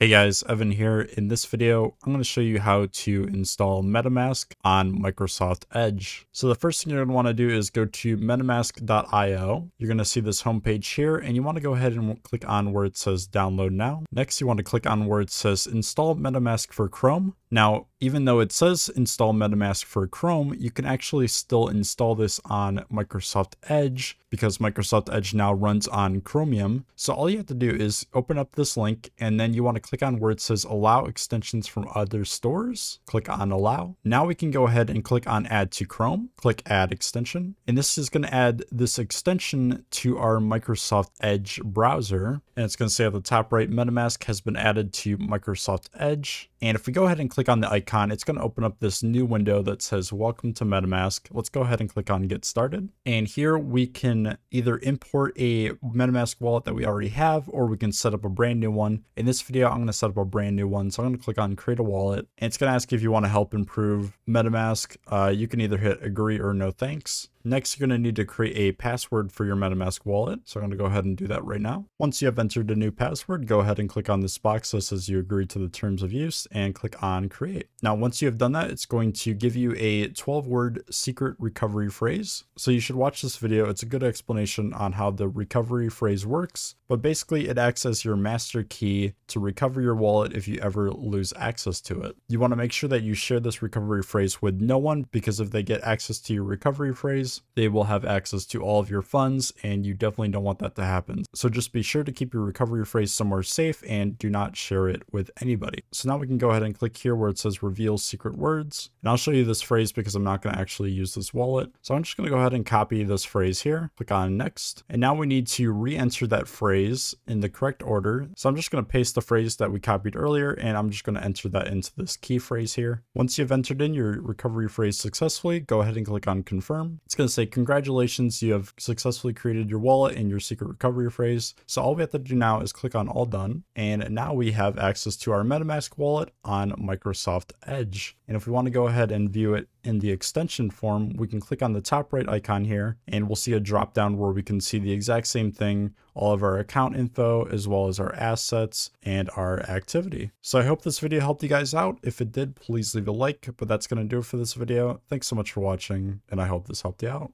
Hey guys, Evan here. In this video, I'm going to show you how to install MetaMask on Microsoft Edge. So the first thing you're going to want to do is go to metamask.io. You're going to see this homepage here and you want to go ahead and click on where it says download now. Next, you want to click on where it says install MetaMask for Chrome. Now, even though it says install MetaMask for Chrome, you can actually still install this on Microsoft Edge because Microsoft Edge now runs on Chromium. So all you have to do is open up this link and then you want to click on where it says allow extensions from other stores. Click on allow. Now we can go ahead and click on add to Chrome. Click add extension. And this is going to add this extension to our Microsoft Edge browser. And it's going to say at the top right, MetaMask has been added to Microsoft Edge. And if we go ahead and click on the icon, it's going to open up this new window that says welcome to MetaMask. Let's go ahead and click on get started. And here we can either import a MetaMask wallet that we already have, or we can set up a brand new one. In this video, I'm going to set up a brand new one. So I'm going to click on create a wallet and it's going to ask if you want to help improve MetaMask. Uh, you can either hit agree or no thanks. Next, you're going to need to create a password for your MetaMask wallet. So I'm going to go ahead and do that right now. Once you have entered a new password, go ahead and click on this box that says you agree to the terms of use and click on create. Now, once you have done that, it's going to give you a 12 word secret recovery phrase. So you should watch this video. It's a good explanation on how the recovery phrase works, but basically it acts as your master key to recover your wallet if you ever lose access to it. You want to make sure that you share this recovery phrase with no one because if they get access to your recovery phrase, they will have access to all of your funds and you definitely don't want that to happen. So just be sure to keep your recovery phrase somewhere safe and do not share it with anybody. So now we can go ahead and click here where it says reveal secret words. And I'll show you this phrase because I'm not going to actually use this wallet. So I'm just going to go ahead and copy this phrase here, click on next. And now we need to re-enter that phrase in the correct order. So I'm just going to paste the phrase that we copied earlier and I'm just going to enter that into this key phrase here. Once you've entered in your recovery phrase successfully, go ahead and click on confirm. It's going to say, congratulations, you have successfully created your wallet and your secret recovery phrase. So all we have to do now is click on all done. And now we have access to our MetaMask wallet on Microsoft Edge. And if we want to go ahead and view it in the extension form, we can click on the top right icon here and we'll see a drop down where we can see the exact same thing, all of our account info, as well as our assets and our activity. So I hope this video helped you guys out. If it did, please leave a like, but that's going to do it for this video. Thanks so much for watching and I hope this helped you out.